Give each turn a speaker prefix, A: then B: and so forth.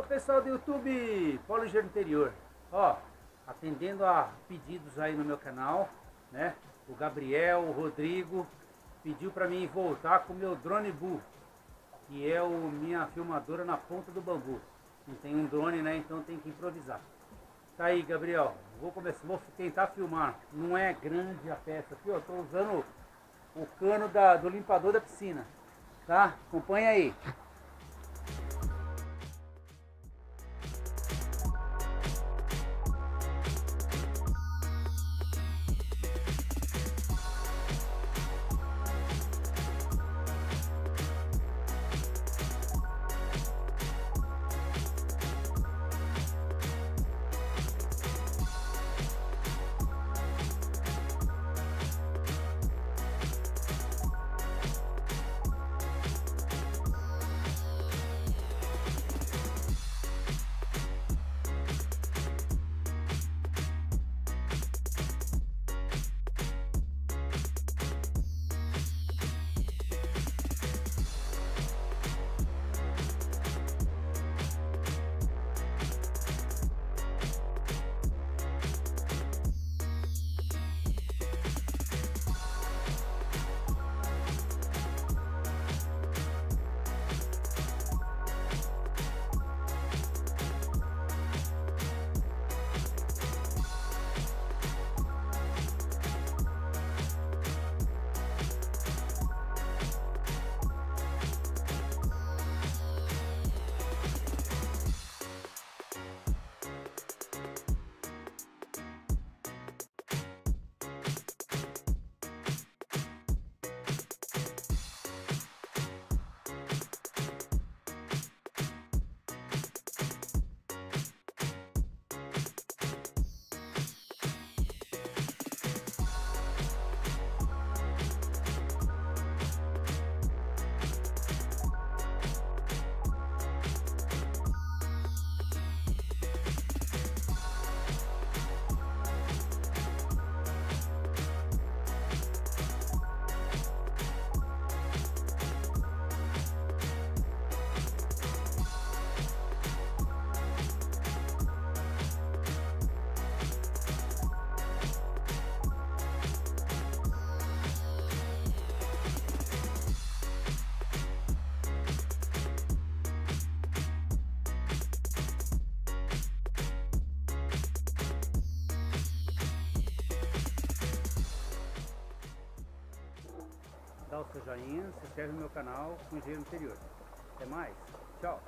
A: Ó pessoal do YouTube, Polo Engenheiro Interior. Ó, atendendo a pedidos aí no meu canal, né? O Gabriel, o Rodrigo pediu para mim voltar com o meu drone Bull, que é o minha filmadora na ponta do bambu. Não tem um drone, né? Então tem que improvisar. Tá aí, Gabriel. Vou começar, vou tentar filmar. Não é grande a peça aqui, ó. Tô usando o cano da, do limpador da piscina. Tá? Acompanha aí. o seu joinha, se inscreve no meu canal com Engenheiro Interior. Até mais, tchau!